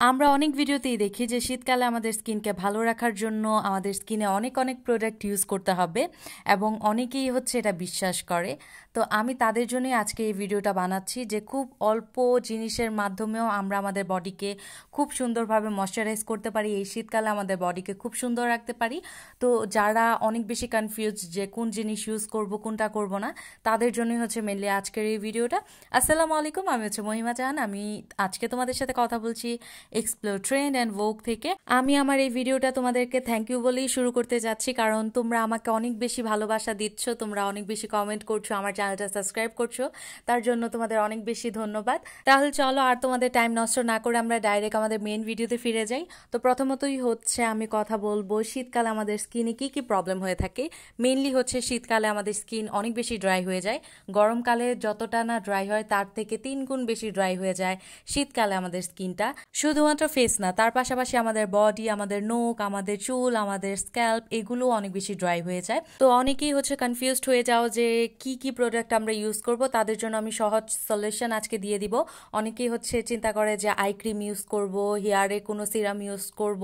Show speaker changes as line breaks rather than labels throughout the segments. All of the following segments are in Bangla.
আমরা অনেক ভিডিওতেই দেখি যে শীতকালে আমাদের স্কিনকে ভালো রাখার জন্য আমাদের স্কিনে অনেক অনেক প্রোডাক্ট ইউজ করতে হবে এবং অনেকেই হচ্ছে এটা বিশ্বাস করে। তো আমি তাদের জন্যই আজকে এই ভিডিওটা বানাচ্ছি যে খুব অল্প জিনিসের মাধ্যমেও আমরা আমাদের বডিকে খুব সুন্দরভাবে ময়শ্চারাইজ করতে পারি, এই শীতকালে আমাদের বডিকে খুব সুন্দর রাখতে পারি। তো যারা অনেক বেশি কনফিউজ যে কোন জিনিস ইউজ করব, কোনটা করব না, তাদের জন্যই হচ্ছে মেনলি আজকের এই ভিডিওটা। আসসালামু আলাইকুম, আমি হচ্ছে মহিমা জাহান, আমি আজকে তোমাদের সাথে কথা বলছি এক্সপ্লোর ট্রেন্ড অ্যান্ড ভোগ থেকে। আমি আমার এই ভিডিওটা তোমাদেরকে থ্যাংক ইউ বলেই শুরু করতে যাচ্ছি, কারণ তোমরা আমাকে অনেক বেশি ভালোবাসা দিচ্ছ, তোমরা অনেক বেশি কমেন্ট করছ, আমার চ্যানেলটা সাবস্ক্রাইব করছ, তার জন্য তোমাদের অনেক বেশি ধন্যবাদ। তাহলে চলো আর তোমাদের টাইম নষ্ট না করে আমরা ডাইরেক্ট আমাদের মেন ভিডিওতে ফিরে যাই। তো প্রথমতই হচ্ছে আমি কথা বলব, শীতকালে আমাদের স্কিনে কি কি প্রবলেম হয়ে থাকে? মেনলি হচ্ছে শীতকালে আমাদের স্কিন অনেক বেশি ড্রাই হয়ে যায়। গরমকালে যতটা না ড্রাই হয়, তার থেকে তিন গুণ বেশি ড্রাই হয়ে যায় শীতকালে আমাদের স্কিনটা শুধুমাত্র ফেস না, তার পাশাপাশি আমাদের বডি আমাদের নোক আমাদের চুল, আমাদের স্ক্যাল্প এগুলো অনেক বেশি ড্রাই হয়ে যায়। তো অনেকেই হচ্ছে কনফিউজড হয়ে যাও যে কি কি প্রোডাক্ট আমরা ইউজ করব, তাদের জন্য আমি সহজ সলিউশন আজকে দিয়ে দিব। অনেকেই হচ্ছে চিন্তা করে যে আই ক্রিম ইউজ করব হেয়ারে কোনো সিরাম ইউজ করব,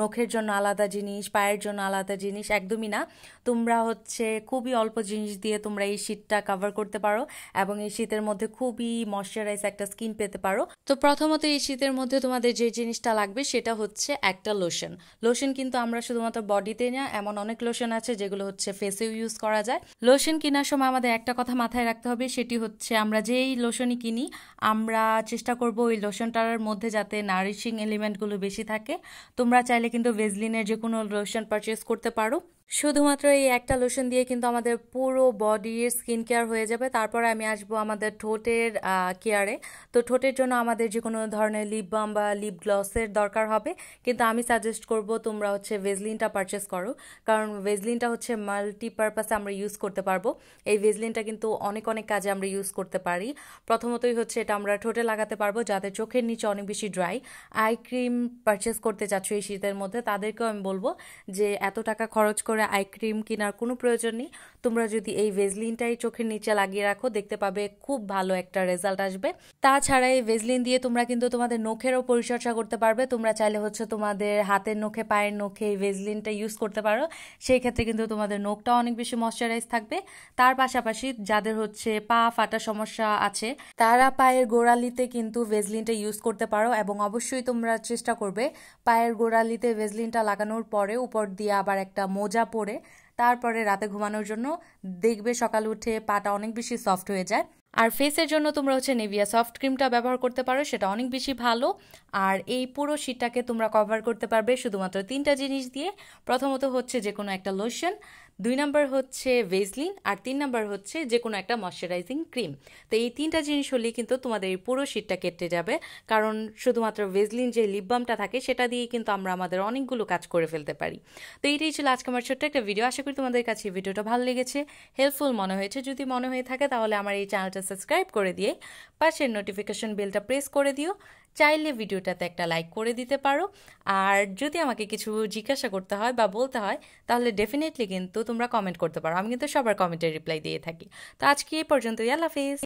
নখের জন্য আলাদা জিনিস, পায়ের জন্য আলাদা জিনিস, একদমই না। তোমরা হচ্ছে খুবই অল্প জিনিস দিয়ে তোমরা এই শীতটা কভার করতে পারো এবং এই শীতের মধ্যে খুবই ময়শ্চারাইজ একটা স্কিন পেতে পারো। তো প্রথমত এই শীতের মধ্যে তোমাদের যে জিনিসটা লাগবে সেটা হচ্ছে একটা লোশন লোশন কিন্তু আমরা শুধুমাত্র বডিতে না, এমন অনেক লোশন আছে যেগুলো হচ্ছে ফেসেও ইউজ করা যায়। লোশন কেনার সময় আমাদের একটা কথা মাথায় রাখতে হবে, সেটি হচ্ছে আমরা যেই লোশনই কিনি, আমরা চেষ্টা করব ওই লোশনটার মধ্যে যাতে নারিশিং এলিমেন্টগুলো বেশি থাকে। তোমরা চাইলে কিন্তু ভেজলিনের যে কোনো লোশন পারচেস করতে পারো। শুধুমাত্র এই একটা লোশন দিয়ে কিন্তু আমাদের পুরো বডির স্কিন কেয়ার হয়ে যাবে। তারপরে আমি আসব আমাদের ঠোঁটের কেয়ারে তো ঠোঁটের জন্য আমাদের যে কোনো ধরনের লিপ বাম বা লিপ গ্লসের দরকার হবে। কিন্তু আমি সাজেস্ট করব তোমরা হচ্ছে ভেজলিনটা পারচেস করো। কারণ ভেজলিনটা হচ্ছে মাল্টিপারপাসে আমরা ইউজ করতে পারব। এই ভেজলিনটা কিন্তু অনেক অনেক কাজে আমরা ইউজ করতে পারি। প্রথমতই হচ্ছে এটা আমরা ঠোঁটে লাগাতে পারব যাদের চোখের নিচে অনেক বেশি ড্রাই আই ক্রিম পারচেস করতে চাচ্ছ এই শীতের মধ্যে, তাদেরকেও আমি বলব যে এত টাকা খরচ করে করে আই ক্রিম কেনার কোনো প্রয়োজন নেই। তোমরা যদি এই ভেজলিনটাই চোখের নিচে লাগিয়ে রাখো, দেখতে পাবে খুব ভালো একটা রেজাল্ট আসবে। তাছাড়া এই ভেজলিন দিয়ে তোমরা কিন্তু তোমাদের নখেরও পরিচর্যা করতে পারবে। তোমরা চাইলে হচ্ছে তোমাদের হাতের নখে, পায়ের নখে এই ভেজলিনটা ইউজ করতে পারো। সেই ক্ষেত্রে কিন্তু তোমাদের নখটা অনেক বেশি ময়শ্চারাইজ থাকবে। তার পাশাপাশি যাদের হচ্ছে পা ফাটা সমস্যা আছে, তারা পায়ের গোড়ালিতে কিন্তু ভেজলিনটা ইউজ করতে পারো এবং অবশ্যই তোমরা চেষ্টা করবে পায়ের গোড়ালিতে ভেজলিনটা লাগানোর পরে উপর দিয়ে আবার একটা মোজা পরে তারপরে রাতে ঘুমানোর জন্য দেখবে সকাল উঠে পাটা অনেক বেশি সফট হয়ে যায়। আর ফেসের জন্য তোমরা হচ্ছে নেভিয়া সফট ক্রিমটা ব্যবহার করতে পারো, সেটা অনেক বেশি ভালো। আর এই পুরো শীতটাকে তোমরা কভার করতে পারবে শুধুমাত্র তিনটা জিনিস দিয়ে। প্রথমত হচ্ছে যে কোনো একটা লোশন দুই নাম্বার হচ্ছে ভেজলিন আর তিন নাম্বার হচ্ছে যে কোনো একটা ময়শ্চারাইজিং ক্রিম তো এই তিনটা জিনিস হলেই কিন্তু তোমাদের এই পুরো শীতটা কেটে যাবে। কারণ শুধুমাত্র ভেজলিন যে লিপবামটা থাকে, সেটা দিয়েই কিন্তু আমরা আমাদের অনেকগুলো কাজ করে ফেলতে পারি। তো এইটাই ছিল আজকে আমার ছোট্ট একটা ভিডিও আশা করি তোমাদের কাছে ভিডিওটা ভালো লেগেছে। হেল্পফুল মনে হয়েছে। যদি মনে হয়ে থাকে, তাহলে আমার এই চ্যানেলটা সাবস্ক্রাইব করে দিয়ে পাশের নোটিফিকেশন বেলটা প্রেস করে দিও। চাইলে ভিডিওটাতে একটা লাইক করে দিতে পারো। আর যদি আমাকে কিছু জিজ্ঞাসা করতে হয় বা বলতে হয়, তাহলে ডেফিনেটলি কিন্তু তোমরা কমেন্ট করতে পারো। আমি কিন্তু সবার কমেন্টের রিপ্লাই দিয়ে থাকি। তো আজকে এই পর্যন্তই। আল্লাহ হাফিজ।